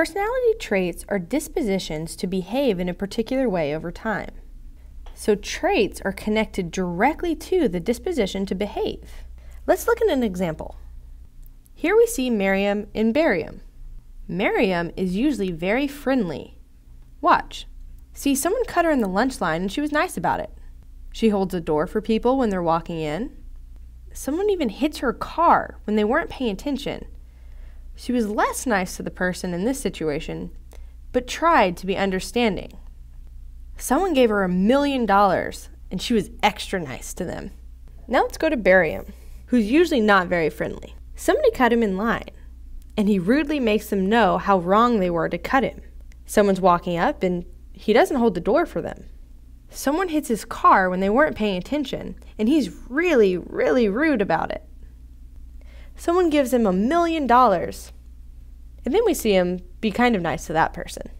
Personality traits are dispositions to behave in a particular way over time. So traits are connected directly to the disposition to behave. Let's look at an example. Here we see Miriam and Barium. Miriam is usually very friendly. Watch. See, someone cut her in the lunch line and she was nice about it. She holds a door for people when they're walking in. Someone even hits her car when they weren't paying attention. She was less nice to the person in this situation, but tried to be understanding. Someone gave her a million dollars and she was extra nice to them. Now let's go to Barium, who's usually not very friendly. Somebody cut him in line, and he rudely makes them know how wrong they were to cut him. Someone's walking up and he doesn't hold the door for them. Someone hits his car when they weren't paying attention, and he's really, really rude about it. Someone gives him a million dollars, and then we see him be kind of nice to that person.